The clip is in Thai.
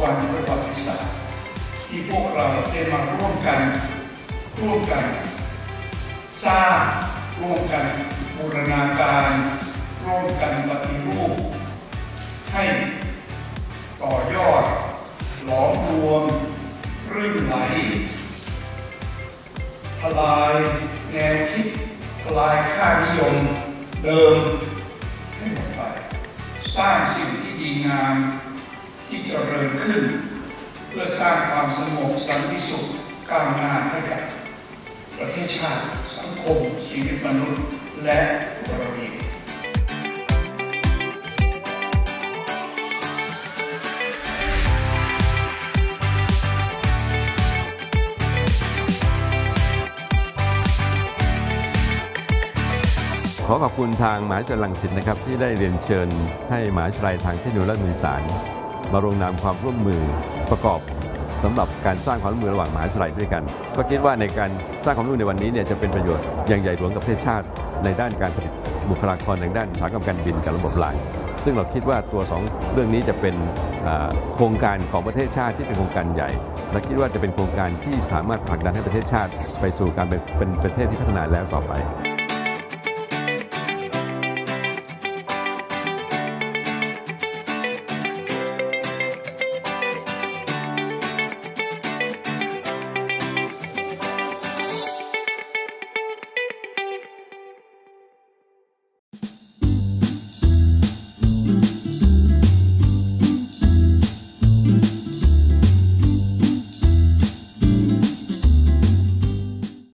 ควันประวัติศาสตร์ที่พวกเราได้มาร่วมกัน ร่วมกัน สร้างร่วมกันบูรณาการ ร่วมกันปฏิรูป ให้ต่อยอด หลอมรวมรื่นไหลทลายแนวคิดทลายค่านิยมเดิมให้หมดไป สร้างสิ่งที่ดีงาม ขึ้น เพื่อสร้างความสงบสันติสุขก้าวหน้าให้กับประเทศชาติ สังคม ชีวิตมนุษย์ และตัวเราเองขอขอบคุณทางมหาวิทยาลัยรังสิตนะครับ ที่ได้เรียนเชิญให้มหาวิทยาลัยทางเทคโนโลยีสาร มาลงนามความร่วมมือประกอบสำหรับการสร้างความร่วมมือระหว่างมหาวิทยาลัยด้วยกัน ก็คิดว่าในการสร้างความร่วมมือในวันนี้เนี่ยจะเป็นประโยชน์อย่างใหญ่หลวงกับประเทศชาติ ในด้านการผลิตบุคลากรในด้านอุตสาหกรรมการบินกับระบบราง ซึ่งเราคิดว่าตัวสองเรื่องนี้จะเป็นโครงการของประเทศชาติที่เป็นโครงการใหญ่และคิดว่าจะเป็นโครงการที่สามารถผลักดันให้ประเทศชาติ ไปสู่การเป็นเป็นประเทศที่พัฒนาแล้วต่อไป